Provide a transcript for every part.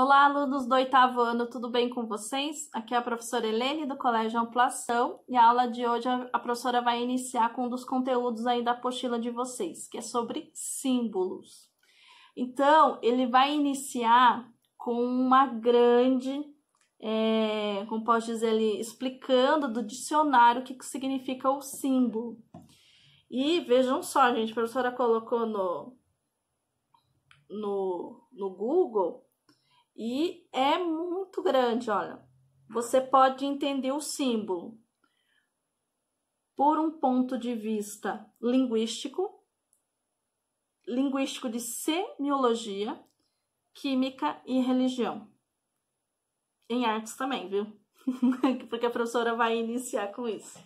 Olá, alunos do oitavo ano, tudo bem com vocês? Aqui é a professora Helene do Colégio Amplação e a aula de hoje a professora vai iniciar com um dos conteúdos aí da apostila de vocês, que é sobre símbolos. Então, ele vai iniciar com uma grande, é, como posso dizer ali, explicando do dicionário o que, que significa o símbolo. E vejam só, gente, a professora colocou no, no, no Google e é muito grande, olha. Você pode entender o símbolo por um ponto de vista linguístico, linguístico de semiologia, química e religião. Em artes também, viu? Porque a professora vai iniciar com isso.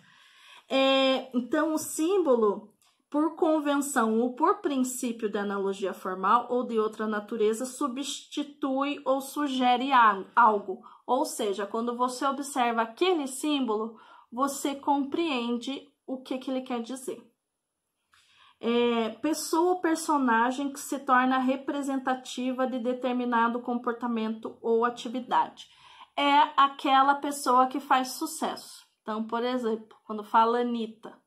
É, então, o símbolo por convenção ou por princípio de analogia formal ou de outra natureza, substitui ou sugere algo. Ou seja, quando você observa aquele símbolo, você compreende o que, que ele quer dizer. É, pessoa ou personagem que se torna representativa de determinado comportamento ou atividade. É aquela pessoa que faz sucesso. Então, por exemplo, quando fala Anitta,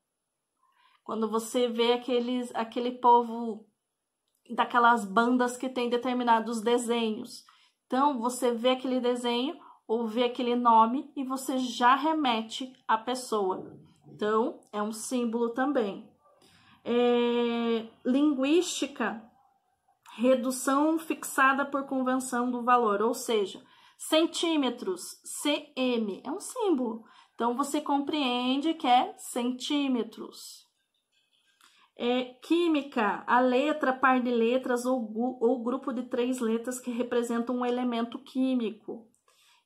quando você vê aqueles, aquele povo daquelas bandas que tem determinados desenhos. Então, você vê aquele desenho ou vê aquele nome e você já remete à pessoa. Então, é um símbolo também. É, linguística, redução fixada por convenção do valor, ou seja, centímetros, cm, é um símbolo. Então, você compreende que é centímetros. É, química, a letra, par de letras ou, ou grupo de três letras que representam um elemento químico.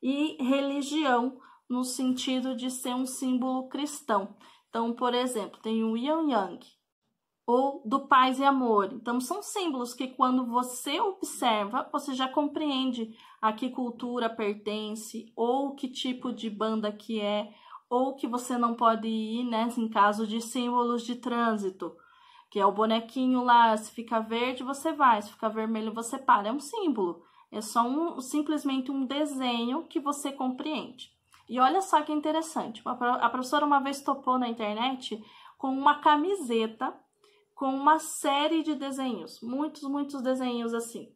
E religião, no sentido de ser um símbolo cristão. Então, por exemplo, tem o Yin Yang, ou do paz e amor. Então, são símbolos que, quando você observa, você já compreende a que cultura pertence, ou que tipo de banda que é, ou que você não pode ir, né, em caso de símbolos de trânsito que é o bonequinho lá, se fica verde, você vai, se fica vermelho, você para. É um símbolo. É só um, simplesmente um desenho que você compreende. E olha só que interessante. A professora uma vez topou na internet com uma camiseta com uma série de desenhos, muitos, muitos desenhos assim.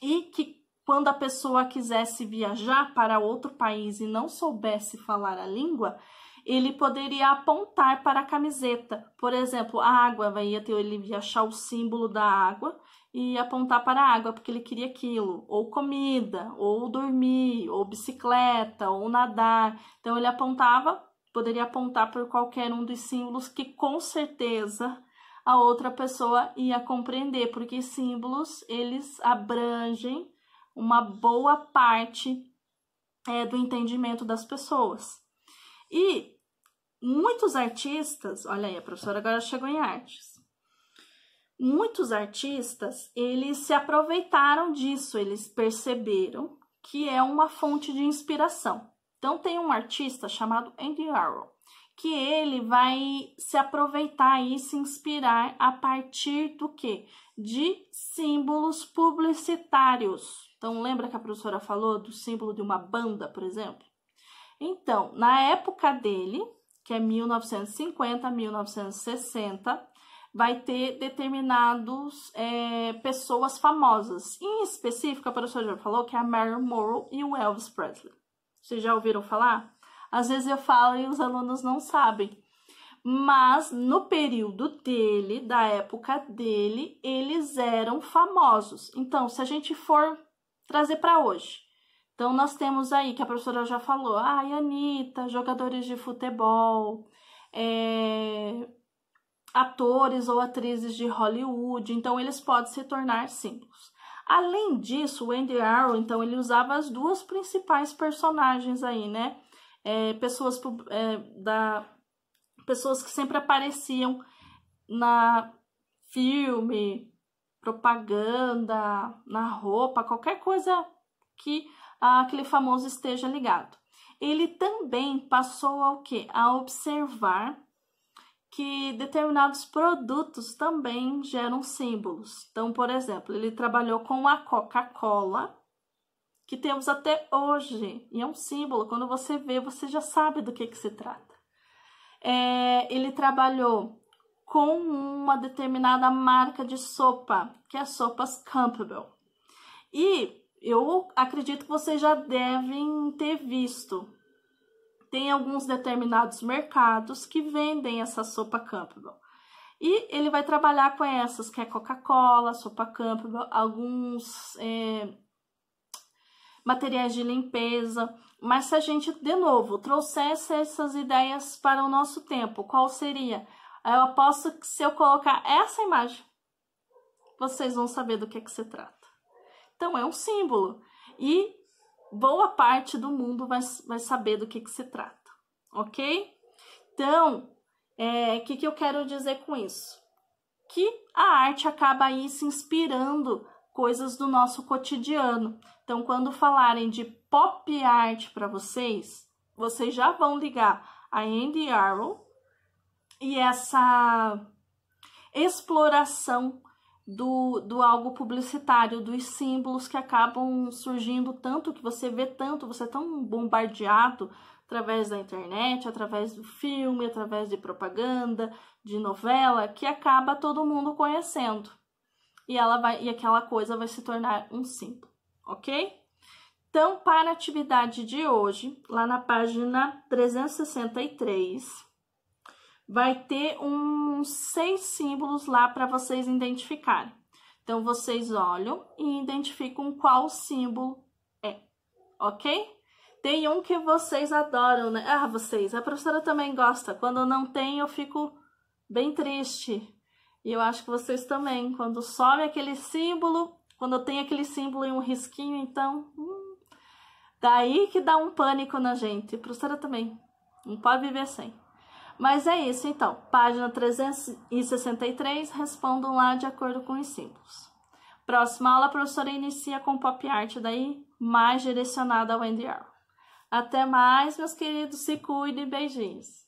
E que quando a pessoa quisesse viajar para outro país e não soubesse falar a língua, ele poderia apontar para a camiseta. Por exemplo, a água, vai ele ia achar o símbolo da água e apontar para a água, porque ele queria aquilo, ou comida, ou dormir, ou bicicleta, ou nadar. Então ele apontava, poderia apontar por qualquer um dos símbolos que com certeza a outra pessoa ia compreender, porque símbolos eles abrangem uma boa parte é, do entendimento das pessoas. E muitos artistas, olha aí, a professora agora chegou em artes. Muitos artistas, eles se aproveitaram disso, eles perceberam que é uma fonte de inspiração. Então tem um artista chamado Andy Arrow, que ele vai se aproveitar e se inspirar a partir do que? De símbolos publicitários. Então lembra que a professora falou do símbolo de uma banda, por exemplo? Então, na época dele, que é 1950 1960, vai ter determinados é, pessoas famosas. Em específico, a professora já falou que é a Marilyn Monroe e o Elvis Presley. Vocês já ouviram falar? Às vezes eu falo e os alunos não sabem. Mas no período dele, da época dele, eles eram famosos. Então, se a gente for trazer para hoje, então, nós temos aí, que a professora já falou, a ah, Anitta, jogadores de futebol, é, atores ou atrizes de Hollywood, então eles podem se tornar símbolos. Além disso, o Andy Arrow, então, ele usava as duas principais personagens aí, né? É, pessoas, é, da, pessoas que sempre apareciam na filme, propaganda, na roupa, qualquer coisa que aquele famoso esteja ligado. Ele também passou ao que? A observar que determinados produtos também geram símbolos. Então, por exemplo, ele trabalhou com a Coca-Cola que temos até hoje. E é um símbolo, quando você vê, você já sabe do que, que se trata. É, ele trabalhou com uma determinada marca de sopa, que é Sopas Campbell. E eu acredito que vocês já devem ter visto. Tem alguns determinados mercados que vendem essa sopa Campbell. E ele vai trabalhar com essas, que é Coca-Cola, sopa Campbell, alguns é, materiais de limpeza. Mas se a gente, de novo, trouxesse essas ideias para o nosso tempo, qual seria? Eu aposto que se eu colocar essa imagem, vocês vão saber do que, é que se trata. Então, é um símbolo. E boa parte do mundo vai, vai saber do que, que se trata, ok? Então, o é, que, que eu quero dizer com isso? Que a arte acaba aí se inspirando coisas do nosso cotidiano. Então, quando falarem de pop art para vocês, vocês já vão ligar a Andy Arrow e essa exploração do, do algo publicitário, dos símbolos que acabam surgindo tanto, que você vê tanto, você é tão bombardeado através da internet, através do filme, através de propaganda, de novela, que acaba todo mundo conhecendo. E ela vai e aquela coisa vai se tornar um símbolo, ok? Então, para a atividade de hoje, lá na página 363, vai ter uns seis símbolos lá para vocês identificarem. Então, vocês olham e identificam qual símbolo é, ok? Tem um que vocês adoram, né? Ah, vocês, a professora também gosta. Quando não tem, eu fico bem triste. E eu acho que vocês também. Quando sobe aquele símbolo, quando tem aquele símbolo e um risquinho, então. Hum, daí que dá um pânico na gente. A professora também. Não pode viver sem. Mas é isso então, página 363, respondam lá de acordo com os símbolos. Próxima aula, a professora inicia com pop art, daí mais direcionada ao Arrow. Até mais, meus queridos, se cuidem, beijinhos.